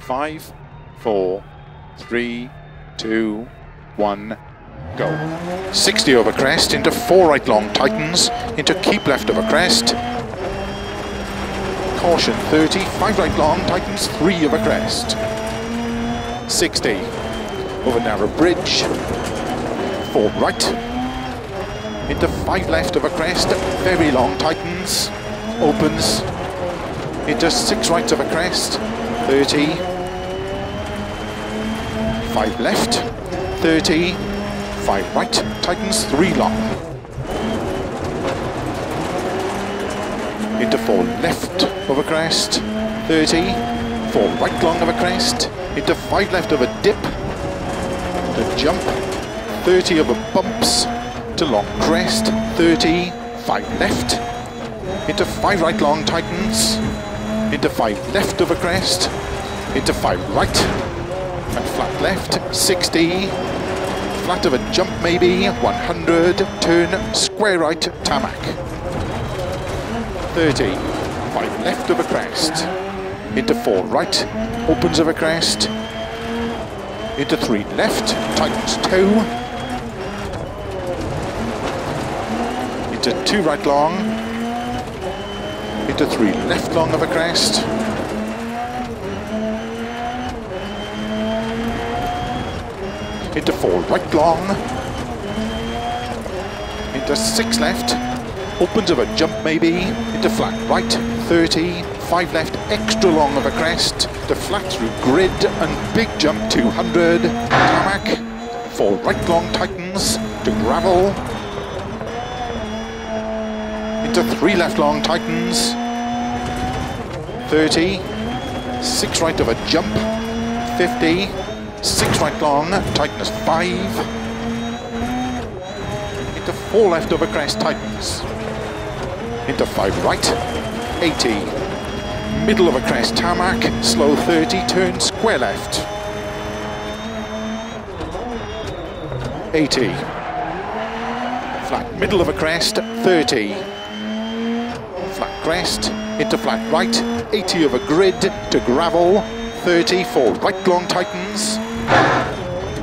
Five, four, three, two, one, go. 60 over crest, into four right long tightens, into keep left over crest. Caution 30, five right long tightens, three over crest. 60 over narrow bridge, four right, into five left over crest, very long tightens, opens, into six right over crest, 30, five left, 30, five right, tightens three long. Into four left over crest, 30, four right long over crest, into five left over dip, to jump, 30 over bumps, to long crest, 30, five left, into five right long tightens, into five left over crest, into five right, and flat left, 60, flat of a jump maybe, 100, turn, square right, tarmac. 30, 5 left of a crest, into 4 right, opens of a crest, into 3 left, tightens toe, into 2 right long, into 3 left long of a crest, into four right long, into six left, opens of a jump maybe, into flat right, 30, five left, extra long of a crest, to flat through grid and big jump 200, tarmac, four right long tightens, to gravel, into three left long tightens, 30, six right of a jump, 50, six right long, tightness five, into four left over crest, tightens, into five right, 80, middle of a crest, tarmac, slow 30, turn square left, 80, flat middle of a crest, 30, flat crest, into flat right, 80 over grid to gravel, 30 for right long tightens,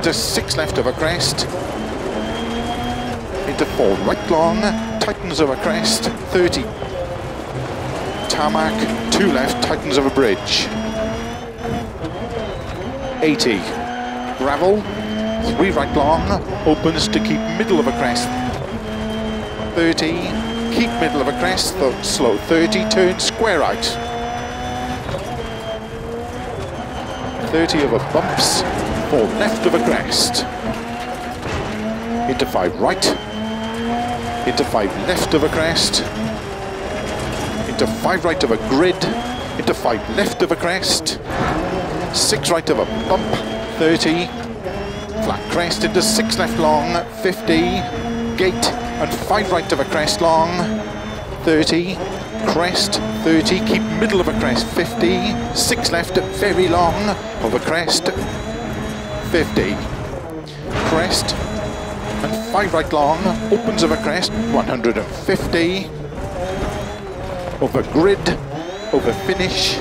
into six left over crest, into four right long, tightens over crest, 30, tarmac, two left, tightens over bridge, 80, gravel, three right long, opens to keep middle of a crest, 30, keep middle of a crest, slow 30, turn square right, 30 over bumps, four left of a crest, into five right, into five left of a crest, into five right of a grid, into five left of a crest, six right of a bump, 30, flat crest into six left long, 50, gate, and five right of a crest long, 30, crest, 30, keep middle of a crest, 50, six left, very long, of a crest, 50, crest, and five right long, opens of a crest, 150, over grid, over finish,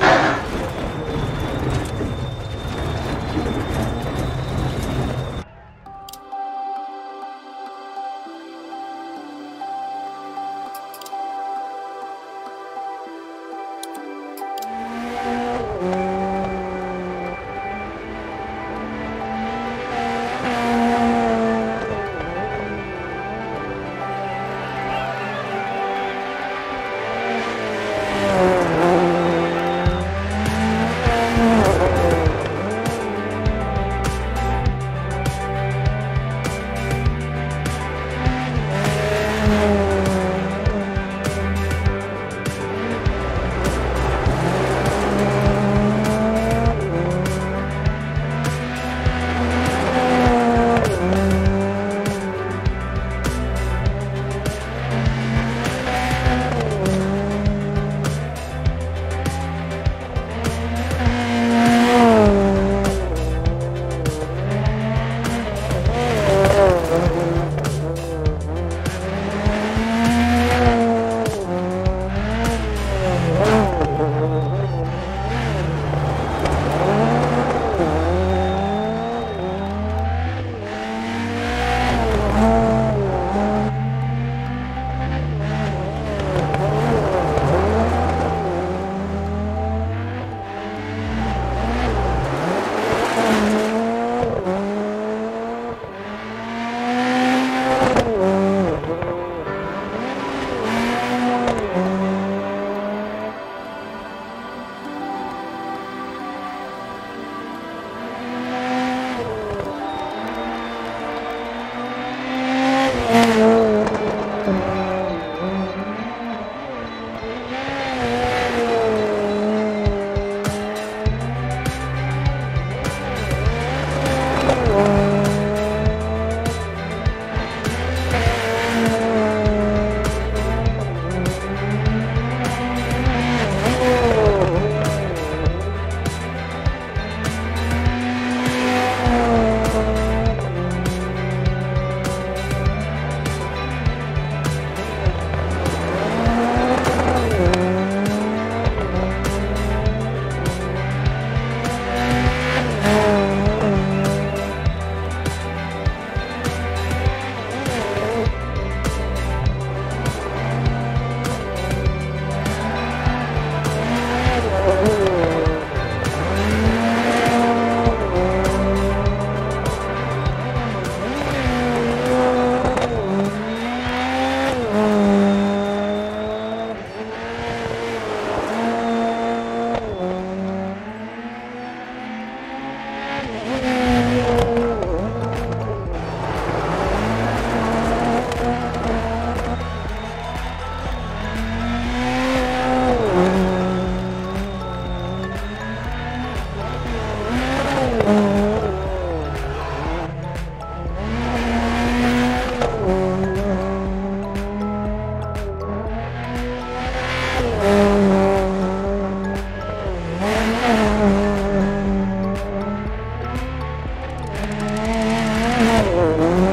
Música